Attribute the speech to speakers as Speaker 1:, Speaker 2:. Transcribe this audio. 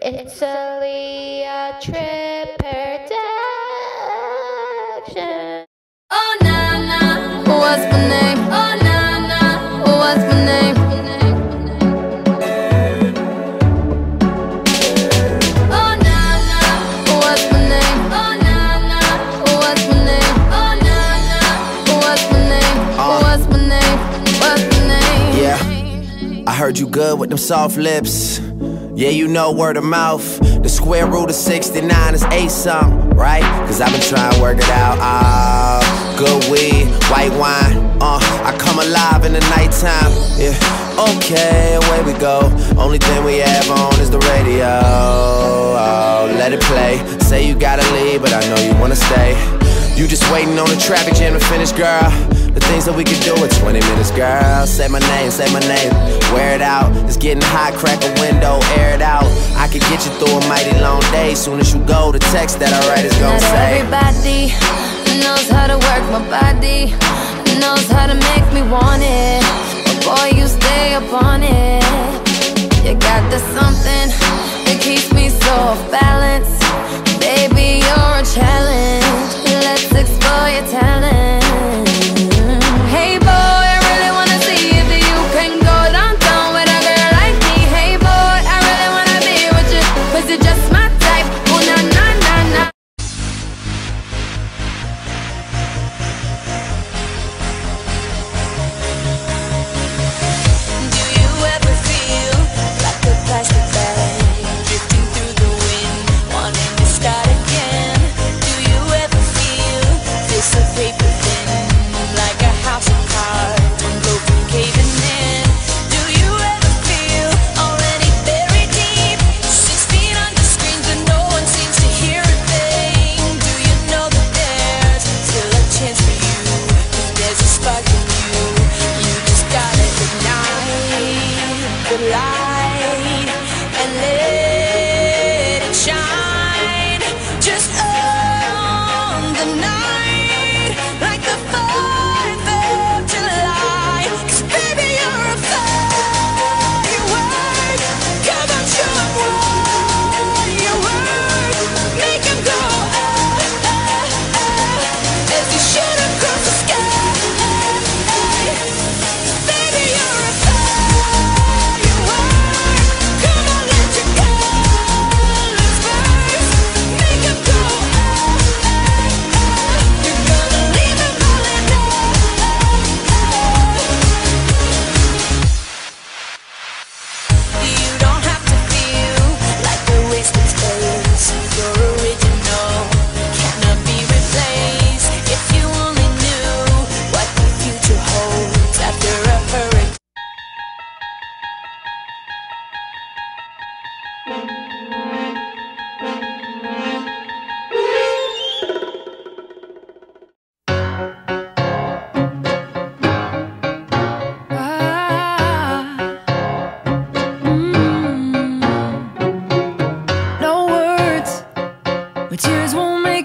Speaker 1: It's only a trip protection.
Speaker 2: Oh na na, what's my name? Oh na na, what's my name? Oh na na, what's my name? Oh na na, what's my name? Oh na na, what's my name? Uh. What's my name? What's my name?
Speaker 3: Yeah. I heard you good with them soft lips. Yeah, you know word of mouth. The square root of 69 is 8 something, right? Cause I've been trying to work it out. Ah, good weed, white wine. Uh, I come alive in the nighttime. Yeah, okay, away we go. Only thing we have on is the radio. Oh, let it play. Say you gotta leave, but I know you wanna stay. You just waiting on the traffic jam to finish, girl. The things that we could do in 20 minutes, girl. Say my name, say my name. Wear it out. It's getting hot, crack a window, air it out. I could get you through a mighty long day. Soon as you go, the text that I write is gonna
Speaker 2: Not
Speaker 3: say.
Speaker 2: everybody knows how to work my body, knows how to make me want it. But boy, you stay up on it. Ignite But tears won't make